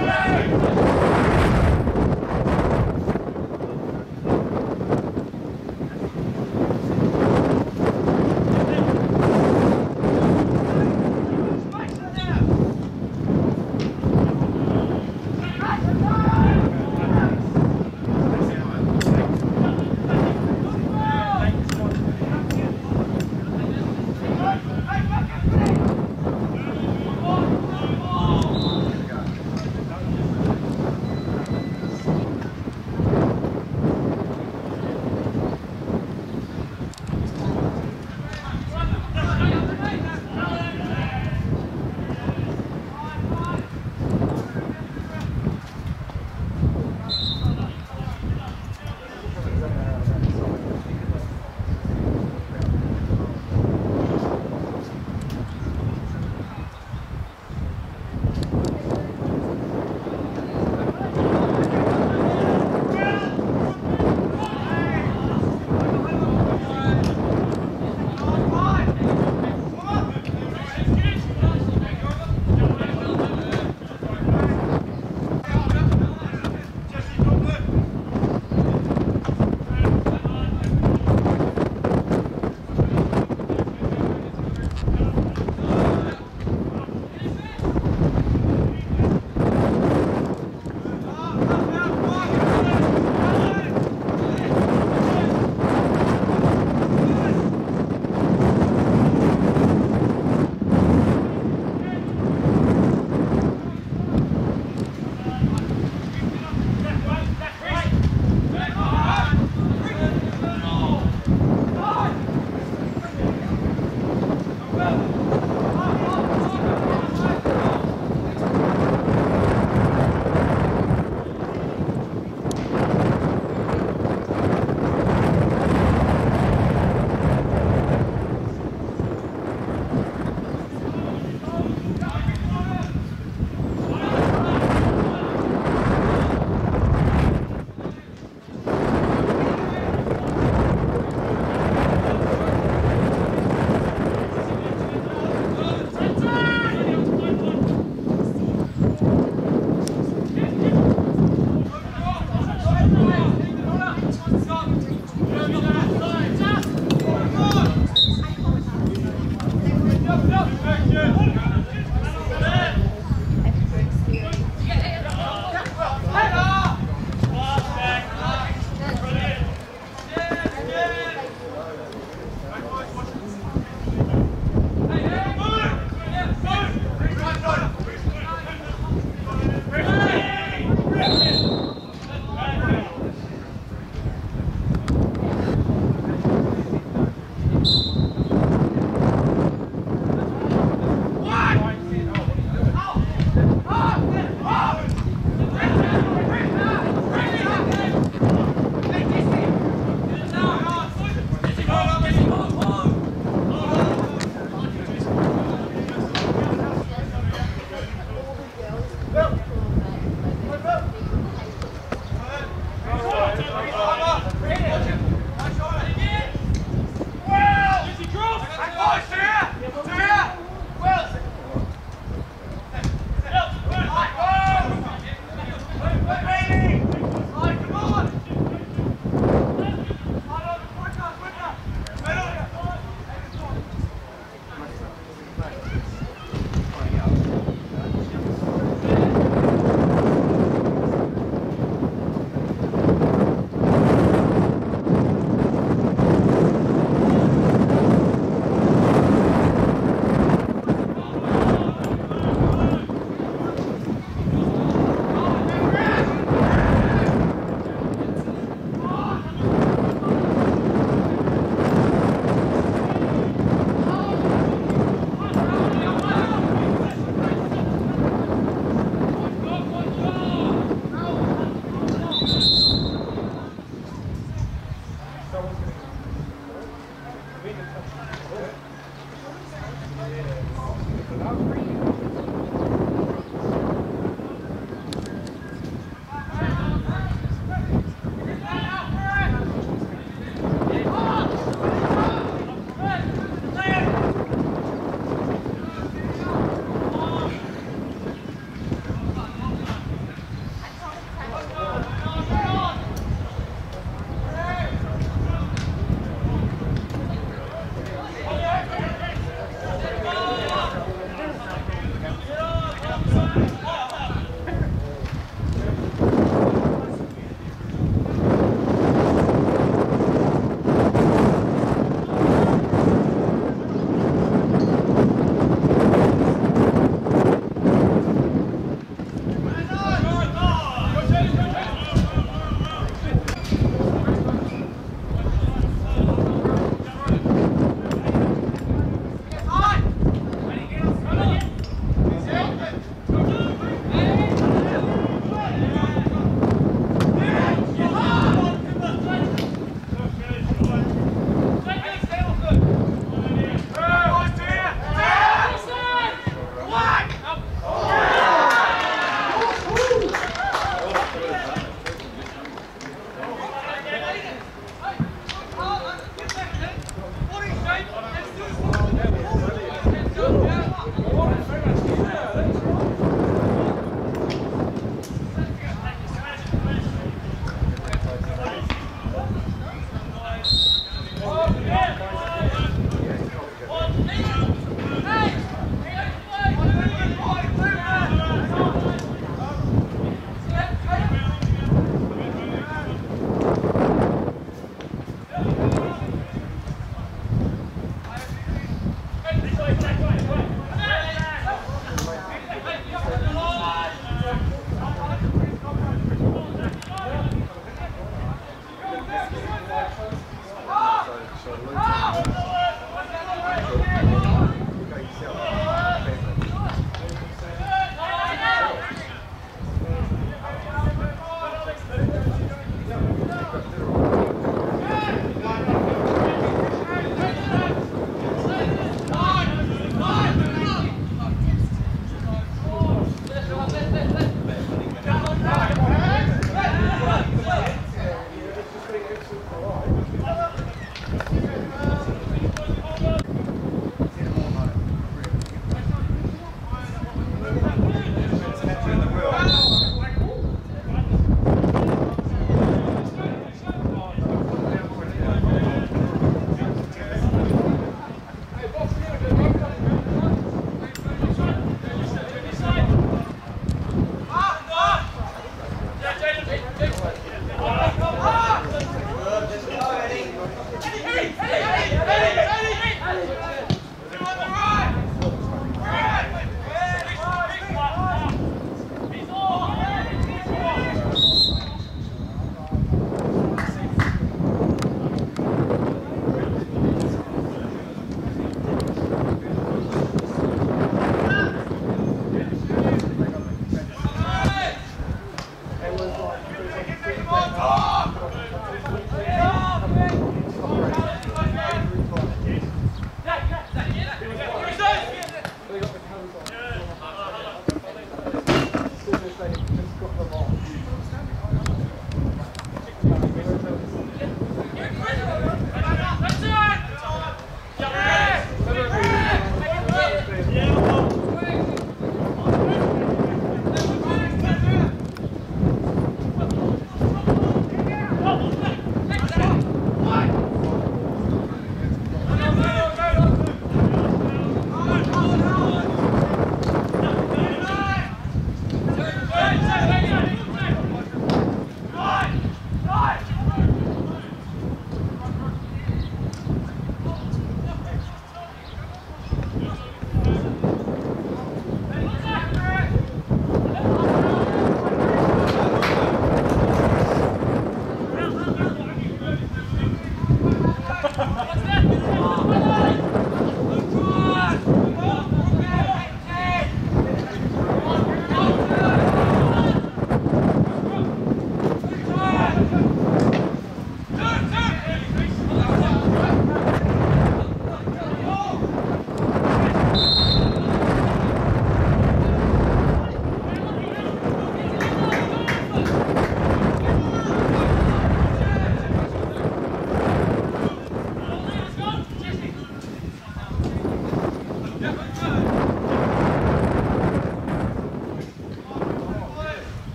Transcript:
Hooray!